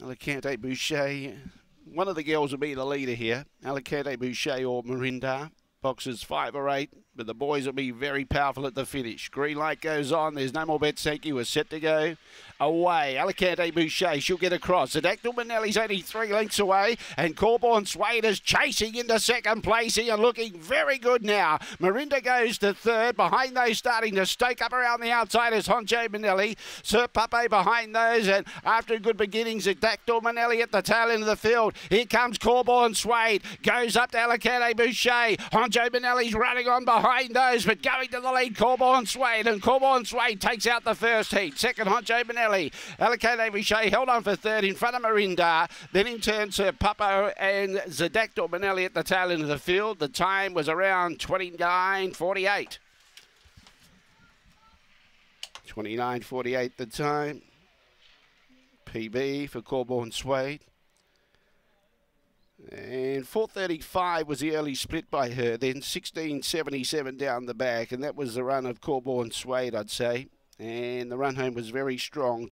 Alicante Boucher. One of the girls will be the leader here. Alicante Boucher or Marinda. Boxes five or eight, but the boys will be very powerful at the finish. Green light goes on. There's no more bets. Thank you. We're set to go. Away. Alicante Boucher. She'll get across. Zadactyl Manelli's only three lengths away. And Corborn Suede is chasing into second place here, looking very good now. Marinda goes to third. Behind those, starting to stake up around the outside is Honcho Manelli. Sir Pape behind those. And after good beginning, Zadactyl Manelli at the tail end of the field. Here comes Corborn Suede. Goes up to Alicante Boucher. Honcho Manelli's running on behind those, but going to the lead, Corborn Suede. And Corborn Suede takes out the first heat. Second, Honcho Manelli. Alicante Boucher held on for third in front of Marinda. Then in turn, Sir Papo and Zadactyl Manelli at the tail end of the field. The time was around 29.48. 29.48 the time. PB for Corborn Suede. And 435 was the early split by her. Then 1677 down the back, and that was the run of Corborn Suede, I'd say. And the run home was very strong.